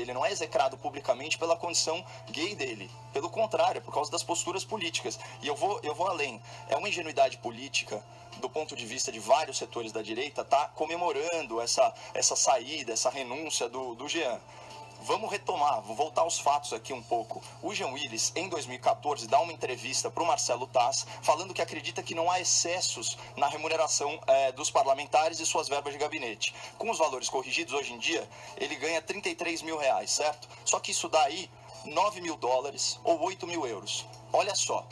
ele não é execrado publicamente pela condição gay dele. Pelo contrário, é por causa das posturas políticas. E eu vou, eu vou além. É uma ingenuidade política do ponto de vista de vários setores da direita, tá comemorando essa, essa saída, essa renúncia do, do Jean. Vamos retomar, vou voltar aos fatos aqui um pouco. O Jean Willis, em 2014, dá uma entrevista para o Marcelo Tass, falando que acredita que não há excessos na remuneração é, dos parlamentares e suas verbas de gabinete. Com os valores corrigidos, hoje em dia, ele ganha 33 mil reais, certo? Só que isso dá aí 9 mil dólares ou 8 mil euros. Olha só.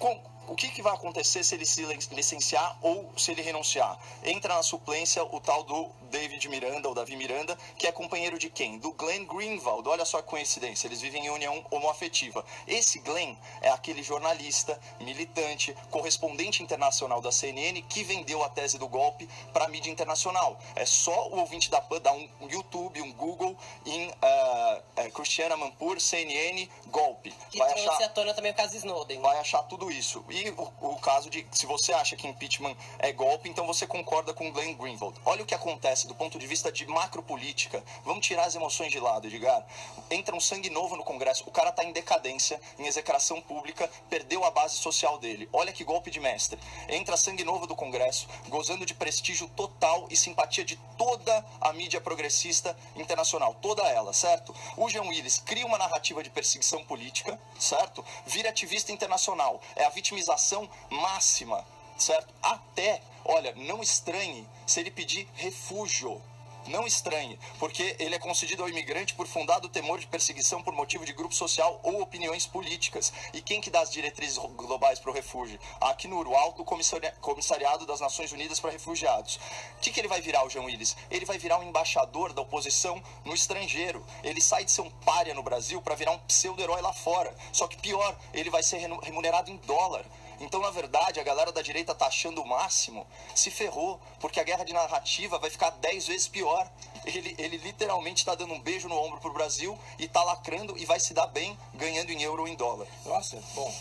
Com, o que, que, vai acontecer se ele se licenciar ou se ele renunciar? Entra na suplência o tal do David Miranda, ou Davi Miranda, que é companheiro de quem? Do Glenn Greenwald. Olha só que coincidência, eles vivem em união homoafetiva. Esse Glenn é aquele jornalista, militante, correspondente internacional da CNN que vendeu a tese do golpe para a mídia internacional. É só o ouvinte da PAN dar um YouTube, um Google em uh, uh, Christiana Manpur, CNN, golpe. Que vai trouxe achar, à tona também o caso Snowden. Vai achar tudo isso. E o, o caso de, se você acha que impeachment é golpe, então você concorda com Glenn Greenwald. Olha o que acontece do ponto de vista de macropolítica, vamos tirar as emoções de lado, Edgar. Entra um sangue novo no Congresso, o cara está em decadência, em execração pública, perdeu a base social dele. Olha que golpe de mestre. Entra sangue novo do Congresso, gozando de prestígio total e simpatia de toda a mídia progressista internacional, toda ela, certo? O Jean Willis cria uma narrativa de perseguição política, certo? Vira ativista internacional, é a vitimização máxima, certo? Até Olha, não estranhe se ele pedir refúgio. Não estranhe, porque ele é concedido ao imigrante por fundado temor de perseguição por motivo de grupo social ou opiniões políticas. E quem que dá as diretrizes globais para o refúgio? A Acnur, Alto Comissariado das Nações Unidas para Refugiados. O que, que ele vai virar, o João Willis? Ele vai virar um embaixador da oposição no estrangeiro. Ele sai de ser um párea no Brasil para virar um pseudo-herói lá fora. Só que pior, ele vai ser remunerado em dólar. Então, na verdade, a galera da direita tá achando o máximo, se ferrou, porque a guerra de narrativa vai ficar 10 vezes pior. Ele, ele literalmente está dando um beijo no ombro pro Brasil e tá lacrando e vai se dar bem ganhando em euro ou em dólar. Nossa, bom.